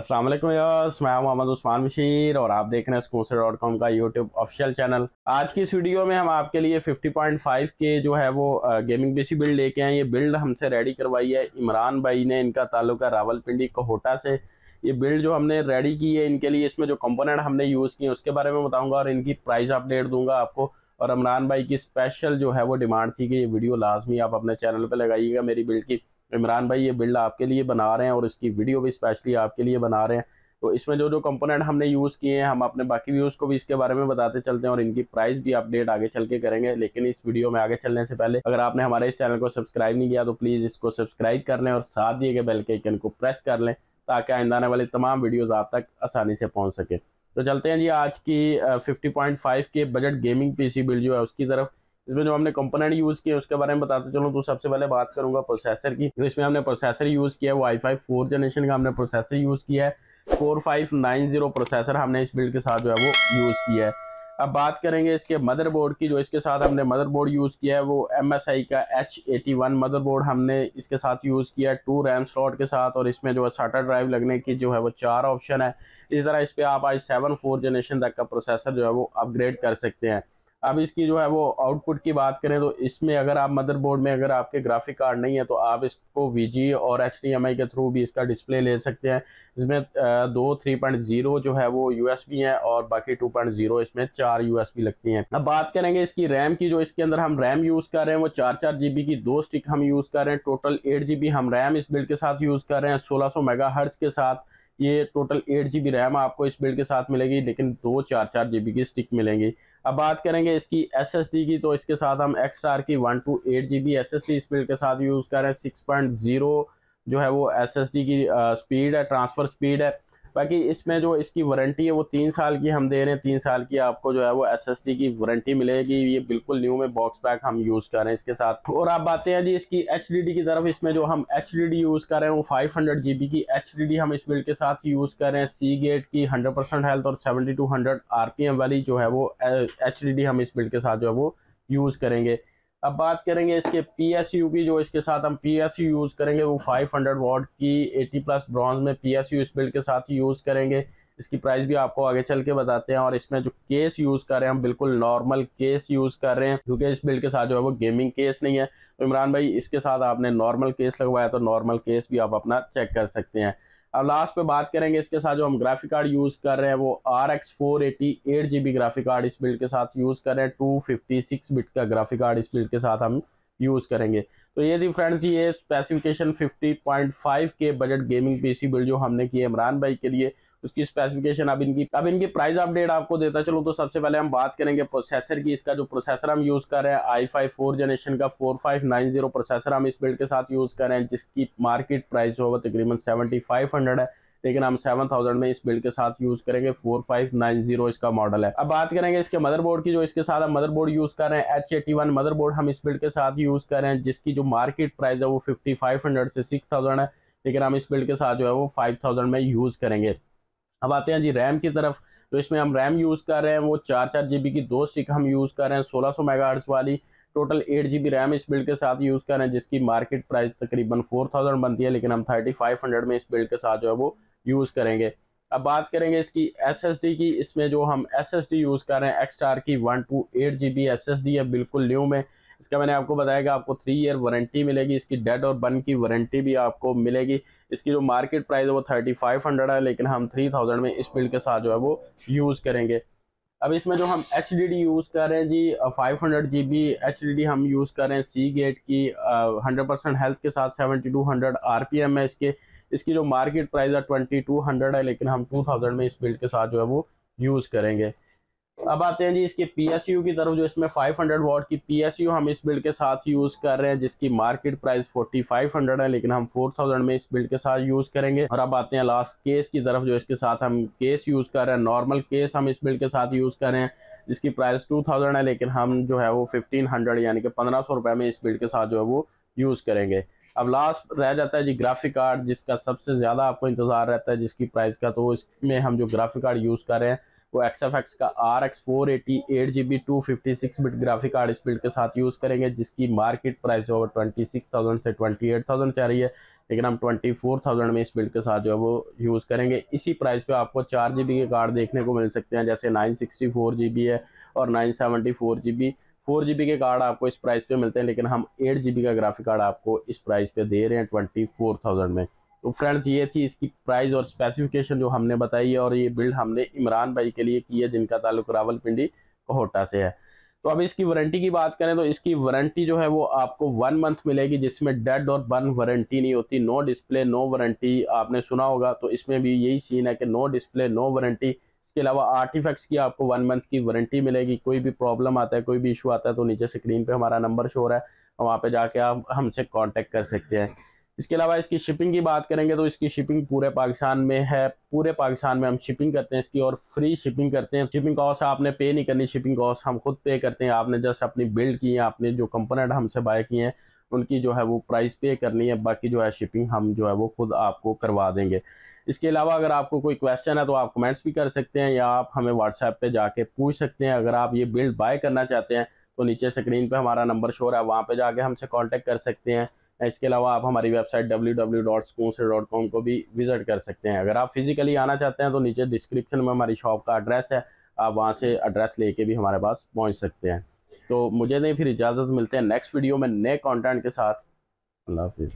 अस्सलाम मैं मोहम्मद उस्मान बशीर और आप देख रहे हैं स्कूसर डॉट कॉम का यूट्यूब ऑफिशियल चैनल आज की इस वीडियो में हम आपके लिए 50.5 के जो है वो गेमिंग पीसी बिल्ड लेके आए ये बिल्ड हमसे रेडी करवाई है इमरान भाई ने, इनका ताल्लुक है रावलपिंडी कोहोटा से। ये बिल्ड जो हमने रेडी की है इनके लिए, इसमें जो कंपोनेंट हमने यूज़ किए उसके बारे में बताऊँगा और इनकी प्राइस अपडेट दूँगा आपको। और इमरान भाई की स्पेशल जो है वो डिमांड थी कि ये वीडियो लाजमी आप अपने चैनल पर लगाइएगा मेरी बिल्ड की। इमरान भाई ये बिल्ड आपके लिए बना रहे हैं और इसकी वीडियो भी स्पेशली आपके लिए बना रहे हैं। तो इसमें जो जो कंपोनेंट हमने यूज़ किए हैं, हम अपने बाकी व्यूज़ को भी इसके बारे में बताते चलते हैं और इनकी प्राइस भी अपडेट आगे चल के करेंगे। लेकिन इस वीडियो में आगे चलने से पहले, अगर आपने हमारे इस चैनल को सब्सक्राइब नहीं किया तो प्लीज़ इसको सब्सक्राइब कर लें और साथ दिए गए बेल के आइकन को प्रेस कर लें ताकि आइंदा आने वाली तमाम वीडियोज़ आप तक आसानी से पहुँच सके। तो चलते हैं जी, आज की फिफ्टी पॉइंट फाइव के बजट गेमिंग पी बिल्ड जो है उसकी तरफ़। इसमें जो हमने कंपोनेंट यूज़ किया उसके बारे में बताते चलो तो सबसे पहले बात करूँगा प्रोसेसर की। तो इसमें हमने प्रोसेसर यूज़ किया है वाई फाई फोर जनरेशन का हमने प्रोसेसर यूज़ किया है। Four five nine zero processor हमने इस बिल्ड के साथ जो है वो यूज़ किया है। अब बात करेंगे इसके मदरबोर्ड की, जो इसके साथ हमने मदरबोर्ड यूज़ किया है, वो एम एस आई का एच एटी वन मदरबोर्ड हमने इसके साथ यूज़ किया है। टू रैम स्लॉट के साथ और इसमें जो है साटा ड्राइव लगने की जो है वो चार ऑप्शन है। इस तरह इस पर आप आज सेवन फोर जनरेशन तक का प्रोसेसर जो है वो अपग्रेड कर सकते हैं। अब इसकी जो है वो आउटपुट की बात करें तो इसमें अगर आप मदरबोर्ड में अगर आपके ग्राफिक कार्ड नहीं है तो आप इसको वी और एचडीएमआई के थ्रू भी इसका डिस्प्ले ले सकते हैं। इसमें दो थ्री पॉइंट ज़ीरो जो है वो यू एस है और बाकी टू पॉइंट ज़ीरो इसमें चार यू एस लगती हैं। अब बात करेंगे इसकी रैम की, जो इसके अंदर हम रैम यूज़ कर रहे हैं, वो चार चार जी की दो स्टिक हम यूज़ कर रहे हैं। टोटल एट जी हम रैम इस बिल्ड के साथ यूज़ कर रहे हैं, सोलह सौ के साथ। ये टोटल एट जी रैम आपको इस बिल्ड के साथ मिलेगी, लेकिन दो चार चार जी की स्टिक मिलेंगी। अब बात करेंगे इसकी एस की तो इसके साथ हम एक्स आर की one two eight G B S speed के साथ यूज़ कर। रहे हैं सिक्स पॉइंट ज़ीरो जो है वो एस एस डी की स्पीड है ट्रांसफ़र स्पीड है। बाकी इसमें जो इसकी वारंटी है, वो तीन साल की हम दे रहे हैं, तीन साल की आपको जो है वो एसएसडी की वारंटी मिलेगी। ये बिल्कुल न्यू में बॉक्स पैक हम यूज़ कर रहे हैं इसके साथ। और आप बातें हैं जी, इसकी एचडीडी की तरफ़ इसमें जो हम एचडीडी यूज़ कर रहे हैं, वो फाइव हंड्रेड की एचडीडी हम इस बिल्ड के साथ यूज़ कर रहे हैं। सी गेट की हंड्रेड हेल्थ और सेवेंटी टू वाली जो है वो एचडीडी हम इस बिल्ड के साथ जो है वो यूज़ करेंगे। अब बात करेंगे इसके पी एस यू की, जो इसके साथ हम पी एस यू यूज़ करेंगे, वो 500 हंड्रेड वॉट की 80 प्लस ब्रॉन्ज में पी एस यू इस बिल्ड के साथ यूज़ करेंगे। इसकी प्राइस भी आपको आगे चल के बताते हैं और इसमें जो केस यूज़ कर रहे हैं, हम बिल्कुल नॉर्मल केस यूज़ कर रहे हैं, क्योंकि इस बिल्ड के साथ जो है वो गेमिंग केस नहीं है। तो इमरान भाई, इसके साथ आपने नॉर्मल केस लगवाया तो नॉर्मल केस भी आप अपना चेक कर सकते हैं। अब लास्ट पे बात करेंगे इसके साथ जो हम ग्राफिक कार्ड यूज़ कर रहे हैं, वो R X four eighty eight G B graphic card इस बिल्ड के साथ यूज़ कर रहे हैं टू फिफ्टी सिक्स बिट का ग्राफिक कार्ड इस बिल्ड के साथ हम यूज़ करेंगे। तो ये थी फ्रेंड्स ये स्पेसिफिकेशन 50.5 के बजट गेमिंग पीसी बिल्ड जो हमने किए इमरान भाई के लिए। उसकी स्पेसिफिकेशन अब इनकी अब इनकी प्राइस अपडेट आपको देता चलो तो सबसे पहले हम बात करेंगे प्रोसेसर की, इसका जो प्रोसेसर हम यूज़ कर रहे हैं आई फाइव फोर जनरेशन का four five nine zero processor हम इस बिल्ड के साथ यूज़ कर रहे हैं, जिसकी मार्केट प्राइस जो है तकरीबन सेवेंटी फाइव हंड्रेड है, लेकिन हम सेवन थाउज़ेंड में इस बिल्ड के साथ यूज़ करेंगे फोर फाइव नाइन ज़ीरो इसका मॉडल है। अब बात करेंगे इसके मदरबोर्ड की, जो इसके साथ हम मदरबोर्ड यूज़ कर रहे हैं एच एटी वन मदरबोर्ड हम इस बिल्ड के साथ यूज़ कर रहे हैं, जिसकी जो मार्केट प्राइस है वो फिफ्टी फाइव हंड्रेड से सिक्स थाउज़ेंड है, लेकिन हम इस बिल्ड के साथ जो है वो फाइव थाउज़ेंड में यूज़ करेंगे। अब आते हैं जी रैम की तरफ़। तो इसमें हम रैम यूज़ कर रहे हैं, वो चार चार जीबी की दो स्टिक हम यूज़ कर रहे हैं, सोलह सौ मेगा वाली। Total eight G B RAM इस बिल्ड के साथ यूज़ कर रहे हैं, जिसकी मार्केट प्राइस तकरीबन फोर थाउज़ेंड बनती है, लेकिन हम थर्टी फाइव हंड्रेड में इस बिल्ड के साथ जो है वो यूज़ करेंगे। अब बात करेंगे इसकी एस एस डी की, इसमें जो हम एस एस डी यूज़ कर रहे हैं एक्सटार की one two eight G B S S D है, बिल्कुल न्यू में। इसका मैंने आपको बताया कि आपको थ्री ईयर वारंटी मिलेगी, इसकी डेड और बन की वारंटी भी आपको मिलेगी। इसकी जो मार्केट प्राइस है वो थर्टी फाइव हंड्रेड है, लेकिन हम थ्री थाउज़ेंड में इस बिल्ड के साथ जो है वो यूज़ करेंगे। अब इसमें जो हम एचडीडी यूज़ कर रहे हैं G five hundred G B H हम यूज़ कर रहे हैं सी गेट की हंड्रेड परसेंट हेल्थ के साथ seventy two hundred R P M है इसके। इसकी जो मार्केट प्राइस है ट्वेंटी टू हंड्रेड है, लेकिन हम टू थाउज़ेंड में इस बिल्ड के साथ जो है वो यूज़ करेंगे। अब आते हैं जी इसके पीएसयू की तरफ़, जो इसमें 500 वॉट की पीएसयू हम इस बिल्ड के साथ यूज़ कर रहे हैं, जिसकी मार्केट प्राइस 4500 है, लेकिन हम 4000 में इस बिल्ड के साथ यूज़ करेंगे। और अब आते हैं लास्ट केस की तरफ़, जो इसके साथ हम केस यूज़ कर रहे हैं। नॉर्मल केस हम इस बिल्ड के साथ यूज़ कर रहे हैं, जिसकी प्राइस 2000 है, लेकिन हम जो है वो 1500 यानी कि पंद्रह सौ में इस बिल्ड के साथ जो है वो यूज़ करेंगे। अब लास्ट रह जाता है जी ग्राफिक कार्ड जिसका सबसे ज़्यादा आपको इंतज़ार रहता है, जिसकी प्राइस का तो इसमें हम जो ग्राफिक कार्ड यूज़ कर रहे हैं वो एक्स एफ़ एक्स का R X four eighty eight G B two fifty six bit graphic card build के साथ यूज़ करेंगे, जिसकी मार्केट प्राइस जो है ट्वेंटी सिक्स थाउज़ेंड से ट्वेंटी एट थाउज़ेंड चाह रही है, लेकिन हम ट्वेंटी फोर थाउज़ेंड में इस बिल्ड के साथ जो है वो यूज़ करेंगे। इसी प्राइस पे आपको चार जी बी के कार्ड देखने को मिल सकते हैं, जैसे nine sixty four G B है और nine seventy four G B four G B के कार्ड आपको इस प्राइस पे मिलते हैं, लेकिन हम एट जी बी का ग्राफिक कार्ड आपको इस प्राइस पे दे रहे हैं ट्वेंटी फोर थाउज़ेंड में। तो फ्रेंड्स ये थी, इसकी प्राइस और स्पेसिफिकेशन जो हमने बताई है और ये बिल्ड हमने इमरान भाई के लिए की है, जिनका ताल्लुक रावलपिंडी कोहोटा से है। तो अब इसकी वारंटी की बात करें तो इसकी वारंटी जो है वो आपको वन मंथ मिलेगी, जिसमें डेड और बर्न वारंटी नहीं होती नो डिस्प्ले नो वारंटी आपने सुना होगा। तो इसमें भी यही सीन है कि नो डिस्प्ले नो वारंटी इसके अलावा आर्टिफैक्ट्स की आपको वन मंथ की वारंटी मिलेगी। कोई भी प्रॉब्लम आता है, कोई भी इशू आता है तो नीचे स्क्रीन पर हमारा नंबर शो रहा है। वहाँ पर जाके आप हमसे कॉन्टेक्ट कर सकते हैं। इसके अलावा इसकी शिपिंग की बात करेंगे तो इसकी शिपिंग पूरे पाकिस्तान में है। पूरे पाकिस्तान में हम शिपिंग करते हैं इसकी और फ्री शिपिंग करते हैं। शिपिंग कॉस्ट आपने पे नहीं करनी। शिपिंग कॉस्ट हम खुद पे करते हैं। आपने जस्ट अपनी बिल्ड की है। आपने जो कंपोनेंट हमसे बाय किए हैं, उनकी जो है वो प्राइस पे करनी है। बाकी जो है शिपिंग हम जो है वो खुद आपको करवा देंगे। इसके अलावा अगर आपको कोई क्वेश्चन है तो आप कमेंट्स भी कर सकते हैं या आप हमें व्हाट्सएप पे जाके पूछ सकते हैं। अगर आप ये बिल्ड बाय करना चाहते हैं तो नीचे स्क्रीन पे हमारा नंबर शोर है। वहाँ पे जाके हमसे कांटेक्ट कर सकते हैं। इसके अलावा आप हमारी वेबसाइट डब्ल्यू को भी विज़िट कर सकते हैं। अगर आप फिजिकली आना चाहते हैं तो नीचे डिस्क्रिप्शन में हमारी शॉप का एड्रेस है। आप वहाँ से एड्रेस लेके भी हमारे पास पहुँच सकते हैं। तो मुझे नहीं, फिर इजाज़त, मिलते हैं नेक्स्ट वीडियो में नए कॉन्टेंट के साथ। अल्लाह हाफिज़।